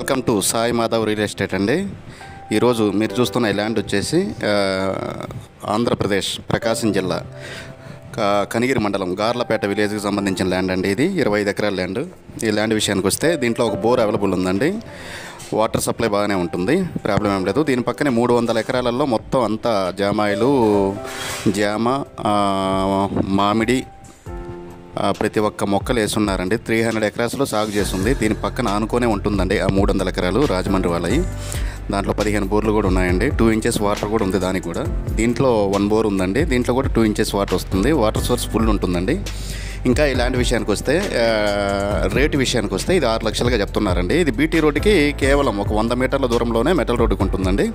Welcome to Sai Madhav real estate అండి. ఈరోజు మీరు చూస్తున్న ఈ ల్యాండ్ వచ్చేసి ఆంధ్రప్రదేశ్ ప్రకాశం జిల్లా కనిగిరి మండలం గార్లపేట విలేజ్కి సంబంధించిన ల్యాండ్ అండి ఇది. ఇరవై ఐదు ఎకరాల ల్యాండ్. ఈ ల్యాండ్ విషయానికి వస్తే దీంట్లో ఒక బోర్ అవైలబుల్ ఉందండి. వాటర్ సప్లై బాగానే ఉంటుంది. ప్రాబ్లం ఏం లేదు. దీని పక్కనే మూడు వందల ఎకరాలలో మొత్తం అంతా జామాయిలు జామ మామిడి ప్రతి ఒక్క మొక్కలు వేసున్నారండి. త్రీ హండ్రెడ్ ఎకరాస్లో సాగు చేస్తుంది. దీని పక్కన ఆనుకోనే ఉంటుందండి. ఆ మూడు వందల ఎకరాలు రాజమండ్రి వాళ్ళవి దాంట్లో పదిహేను బోర్లు కూడా ఉన్నాయండి. టూ ఇంచెస్ వాటర్ కూడా ఉంది దానికి కూడా. దీంట్లో వన్ బోర్ ఉందండి. దీంట్లో కూడా టూ ఇంచెస్ వాటర్ వస్తుంది. వాటర్ సోర్స్ ఫుల్ ఉంటుందండి. ఇంకా ఇలాంటి విషయానికి వస్తే రేటు విషయానికి వస్తే ఇది ఆరు లక్షలుగా చెప్తున్నారండి. ఇది బీటీ రోడ్డుకి కేవలం ఒక వంద మీటర్ల దూరంలోనే మెటల్ రోడ్డుకి ఉంటుందండి.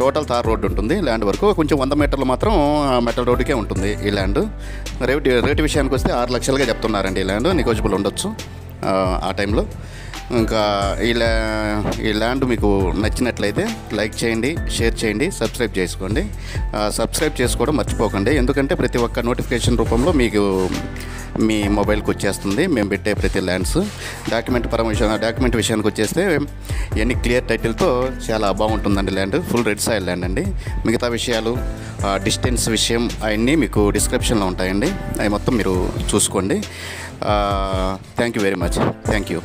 టోటల్ తార్ రోడ్డు ఉంటుంది ల్యాండ్ వరకు కొంచెం వంద మీటర్లు మాత్రం మెటల్ రోడ్డుకే ఉంటుంది ఈ ల్యాండ్. రేటు రేటు విషయానికి వస్తే ఆరు లక్షలుగా చెప్తున్నారండి ఈ ల్యాండ్ నెగోజిబుల్ ఉండొచ్చు ఆ టైంలో. ఇంకా ఈ ఈ ల్యాండ్ మీకు నచ్చినట్లయితే లైక్ చేయండి షేర్ చేయండి సబ్స్క్రైబ్ చేసుకోండి. సబ్స్క్రైబ్ చేసుకోవడం మర్చిపోకండి. ఎందుకంటే ప్రతి ఒక్క నోటిఫికేషన్ రూపంలో మీకు మీ మొబైల్కి వచ్చేస్తుంది. మేము పెట్టే ప్రతి ల్యాండ్స్. డాక్యుమెంట్ పరమిషన్ డాక్యుమెంట్ విషయానికి వచ్చేస్తే ఎన్ని క్లియర్ టైటిల్తో చాలా బాగుంటుందండి land. Full red soil land అండి. మిగతా విషయాలు డిస్టెన్స్ విషయం అవన్నీ మీకు డిస్క్రిప్షన్లో ఉంటాయండి. అవి మొత్తం మీరు చూసుకోండి. Thank you very much. Thank you.